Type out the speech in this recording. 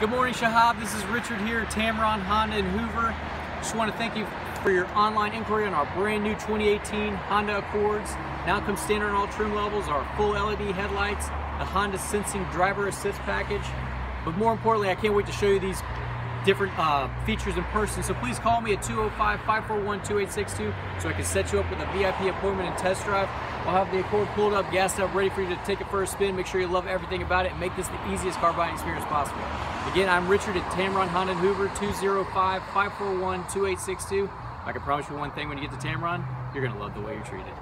Good morning, Shahab. This is Richard here at Tameron Honda in Hoover. Just want to thank you for your online inquiry on our brand new 2018 Honda Accords. Now comes standard on all trim levels, our full LED headlights, the Honda Sensing Driver Assist package. But more importantly, I can't wait to show you these different uh, features in person. So please call me at 205-541-2862 so I can set you up with a VIP appointment and test drive. I'll have the Accord pulled up, gassed up, ready for you to take it for a spin. Make sure you love everything about it and make this the easiest car buying experience possible. Again, I'm Richard at Tameron Honda in Hoover, 205-541-2862. I can promise you one thing when you get to Tameron, you're gonna love the way you're treated.